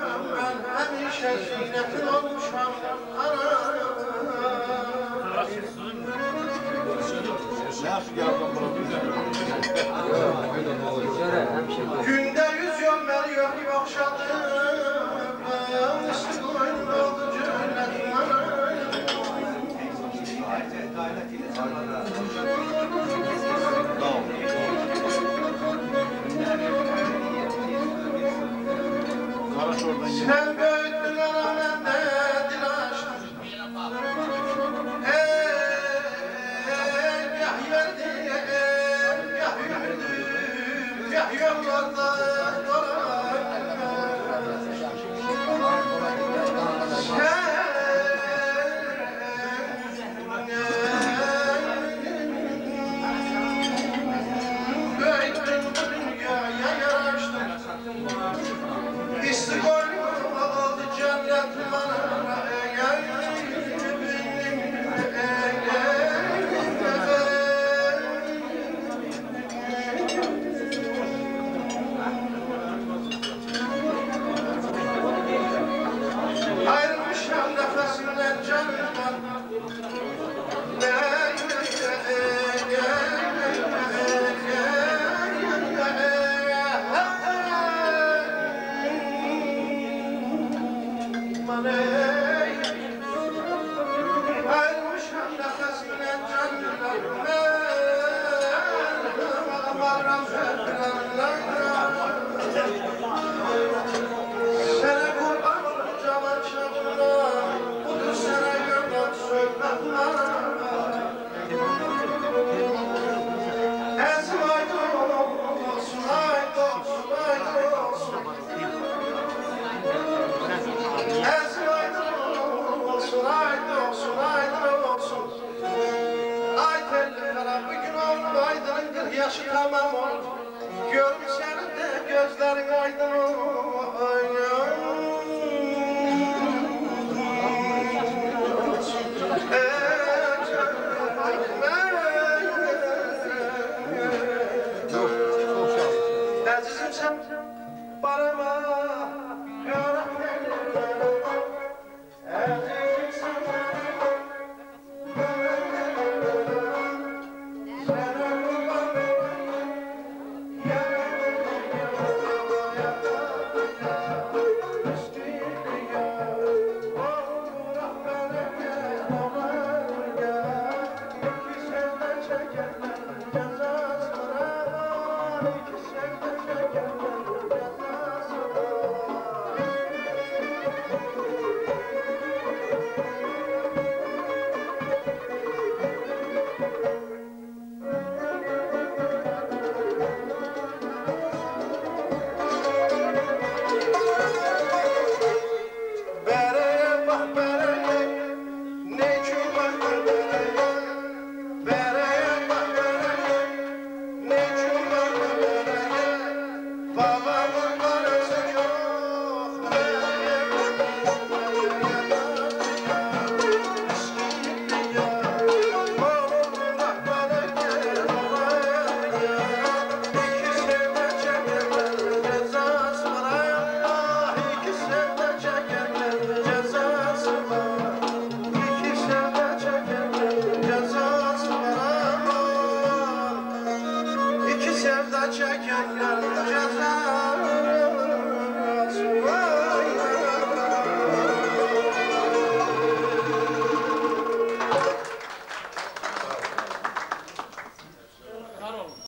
ben hemşe ziynetin olmuşam Günde yüz yön veriyor gibi okşadım Ben ıslık oyunu oldu しない the corner. aydındır yaşı tamam ol Görmüşerim de gözlerin aydın ol Azizim sen sevda çekenler de ceza